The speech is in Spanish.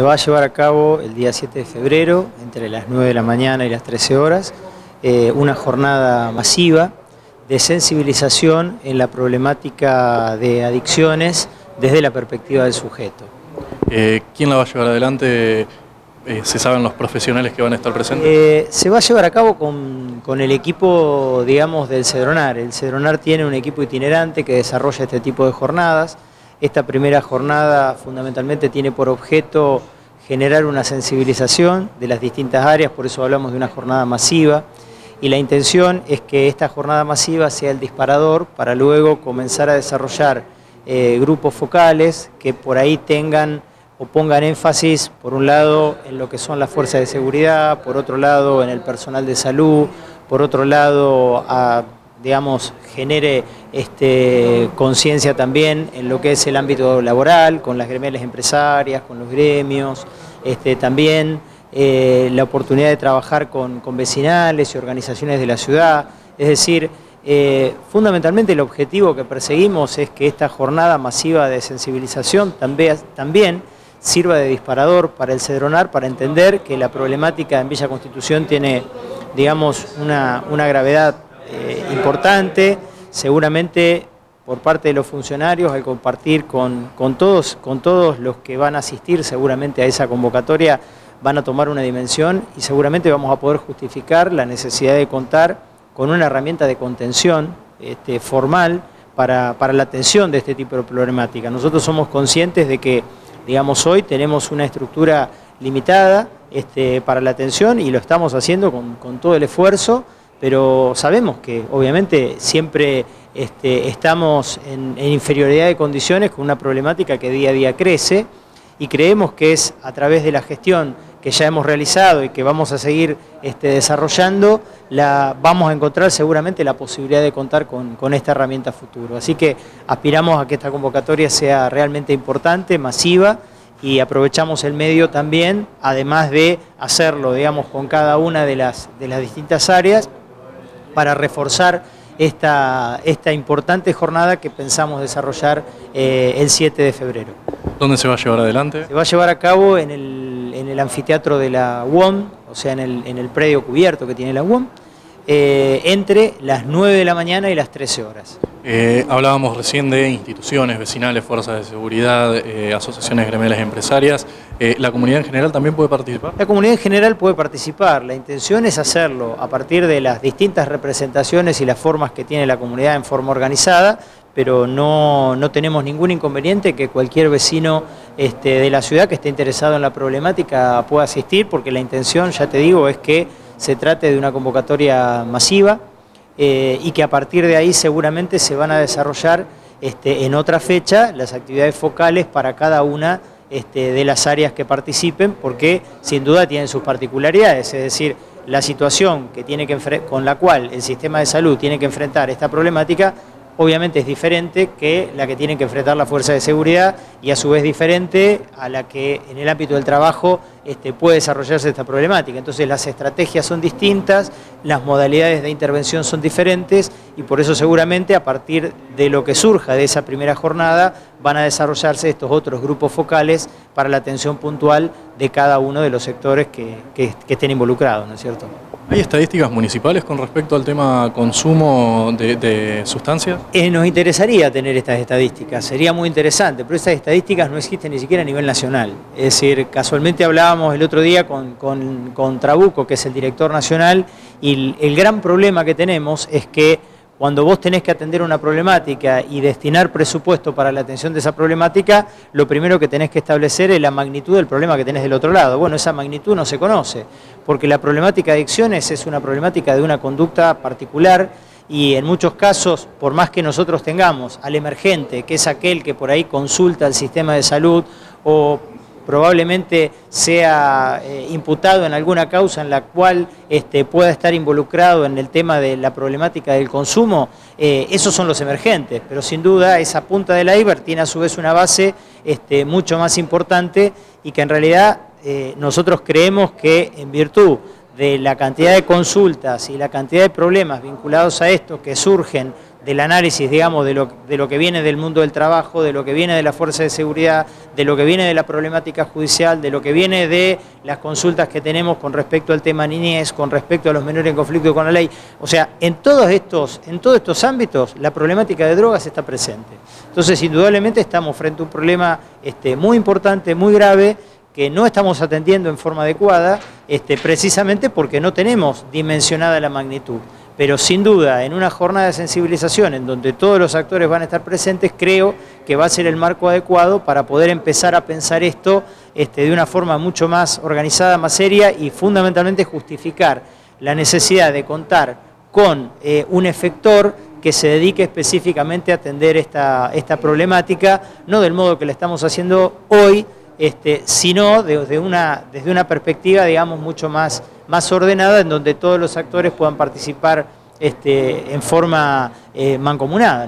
Se va a llevar a cabo el día 7 de febrero, entre las 9 de la mañana y las 13 horas, eh, una jornada masiva de sensibilización en la problemática de adicciones desde la perspectiva del sujeto. Eh, ¿Quién la va a llevar adelante? Eh, ¿Se saben los profesionales que van a estar presentes? Eh, se va a llevar a cabo con, con, el equipo, digamos, del Cedronar. El Cedronar tiene un equipo itinerante que desarrolla este tipo de jornadas. Esta primera jornada fundamentalmente tiene por objeto generar una sensibilización de las distintas áreas, por eso hablamos de una jornada masiva y la intención es que esta jornada masiva sea el disparador para luego comenzar a desarrollar eh, grupos focales que por ahí tengan o pongan énfasis, por un lado, en lo que son las fuerzas de seguridad, por otro lado, en el personal de salud, por otro lado, a, digamos, genere este, conciencia también en lo que es el ámbito laboral, con las gremiales empresarias, con los gremios, este, también eh, la oportunidad de trabajar con, vecinales y organizaciones de la ciudad. Es decir, eh, fundamentalmente el objetivo que perseguimos es que esta jornada masiva de sensibilización también, también sirva de disparador para el Cedronar, para entender que la problemática en Villa Constitución tiene, digamos, una, gravedad eh, importante, seguramente por parte de los funcionarios, al compartir con, con, todos, con todos los que van a asistir seguramente a esa convocatoria, van a tomar una dimensión y seguramente vamos a poder justificar la necesidad de contar con una herramienta de contención este, formal para, la atención de este tipo de problemática. Nosotros somos conscientes de que, digamos, hoy tenemos una estructura limitada este, para la atención y lo estamos haciendo con, todo el esfuerzo, pero sabemos que obviamente siempre este, estamos en inferioridad de condiciones con una problemática que día a día crece y creemos que es a través de la gestión que ya hemos realizado y que vamos a seguir este, desarrollando, la, vamos a encontrar seguramente la posibilidad de contar con, esta herramienta futuro. Así que aspiramos a que esta convocatoria sea realmente importante, masiva, y aprovechamos el medio también, además de hacerlo, digamos, con cada una de las, de las distintas áreas, para reforzar esta, esta importante jornada que pensamos desarrollar eh, el 7 de febrero. ¿Dónde se va a llevar adelante? Se va a llevar a cabo en el, en el anfiteatro de la UOM, o sea, en el, en el predio cubierto que tiene la UOM, eh, entre las 9 de la mañana y las 13 horas. Eh, hablábamos recién de instituciones vecinales, fuerzas de seguridad, eh, asociaciones gremiales empresarias. ¿La comunidad en general también puede participar? La comunidad en general puede participar. La intención es hacerlo a partir de las distintas representaciones y las formas que tiene la comunidad en forma organizada, pero no, tenemos ningún inconveniente que cualquier vecino este, de la ciudad que esté interesado en la problemática pueda asistir, porque la intención, ya te digo, es que se trate de una convocatoria masiva eh, y que a partir de ahí seguramente se van a desarrollar este, en otra fecha las actividades focales para cada una este, de las áreas que participen, porque sin duda tienen sus particularidades, es decir, la situación que tiene que con la cual el sistema de salud tiene que enfrentar esta problemática obviamente es diferente que la que tienen que enfrentar la fuerza de seguridad y a su vez diferente a la que en el ámbito del trabajo este, puede desarrollarse esta problemática. Entonces las estrategias son distintas, las modalidades de intervención son diferentes y por eso seguramente a partir de lo que surja de esa primera jornada van a desarrollarse estos otros grupos focales para la atención puntual de cada uno de los sectores que, que estén involucrados, ¿no es cierto? ¿Hay estadísticas municipales con respecto al tema consumo de, sustancias? Eh, nos interesaría tener estas estadísticas, sería muy interesante, pero estas estadísticas no existen ni siquiera a nivel nacional. Es decir, casualmente hablábamos el otro día con, con Trabuco, que es el director nacional, y el gran problema que tenemos es que cuando vos tenés que atender una problemática y destinar presupuesto para la atención de esa problemática, lo primero que tenés que establecer es la magnitud del problema que tenés del otro lado. Bueno, esa magnitud no se conoce, porque la problemática de adicciones es una problemática de una conducta particular y en muchos casos, por más que nosotros tengamos al emergente, que es aquel que por ahí consulta el sistema de salud o probablemente sea eh, imputado en alguna causa en la cual este, pueda estar involucrado en el tema de la problemática del consumo, eh, esos son los emergentes, pero sin duda esa punta del iceberg tiene a su vez una base este, mucho más importante y que en realidad eh, nosotros creemos que en virtud de la cantidad de consultas y la cantidad de problemas vinculados a esto que surgen del análisis, digamos, de lo, de lo que viene del mundo del trabajo, de lo que viene de la fuerza de seguridad, de lo que viene de la problemática judicial, de lo que viene de las consultas que tenemos con respecto al tema niñez, con respecto a los menores en conflicto con la ley. O sea, en todos estos, en todos estos ámbitos la problemática de drogas está presente. Entonces, indudablemente estamos frente a un problema este, muy importante, muy grave, que no estamos atendiendo en forma adecuada, este, precisamente porque no tenemos dimensionada la magnitud pero sin duda en una jornada de sensibilización en donde todos los actores van a estar presentes, creo que va a ser el marco adecuado para poder empezar a pensar esto este, de una forma mucho más organizada, más seria y fundamentalmente justificar la necesidad de contar con eh, un efector que se dedique específicamente a atender esta, esta problemática, no del modo que la estamos haciendo hoy, este, sino desde una, desde una perspectiva, digamos, mucho más, más ordenada, en donde todos los actores puedan participar este, en forma eh, mancomunada.